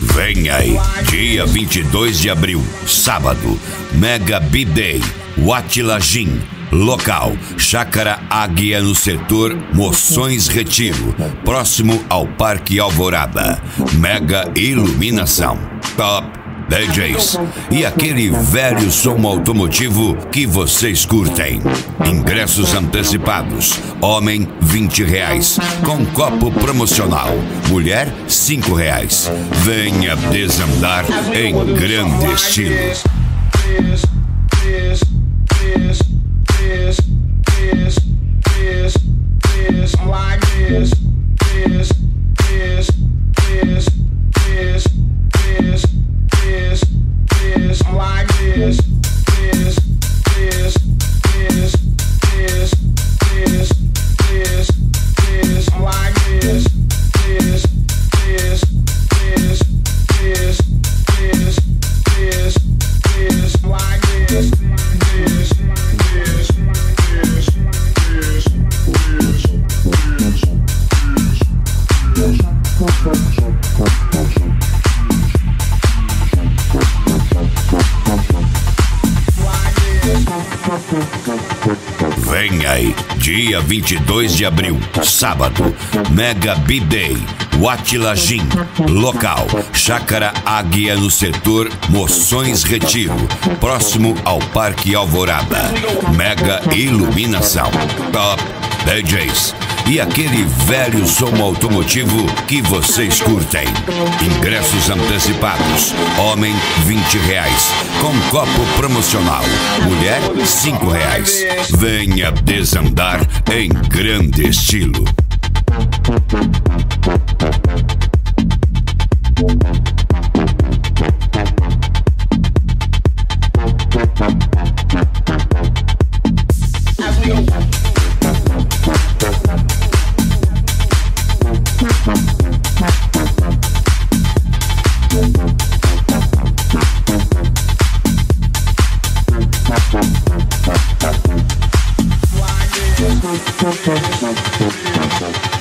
Vem aí, dia 22 de abril, sábado, Mega B-Day, Watila Gin. Local: Chácara Águia no setor Moções Retiro, próximo ao Parque Alvorada. Mega iluminação. Top DJs e aquele velho som automotivo que vocês curtem. Ingressos antecipados. Homem, 20 reais. Com copo promocional. Mulher, 5 reais. Venha desandar em grande estilo. Thank you. Vem aí, dia 22 de abril, sábado, Mega B-Day, Watila Gin, local, Chácara Águia no setor Moções Retiro, próximo ao Parque Alvorada. Mega iluminação, top DJs e aquele velho som automotivo que vocês curtem. Ingressos antecipados. Homem, 20 reais. Com copo promocional. Mulher, 5 reais. Venha desandar em grande estilo. Thank you.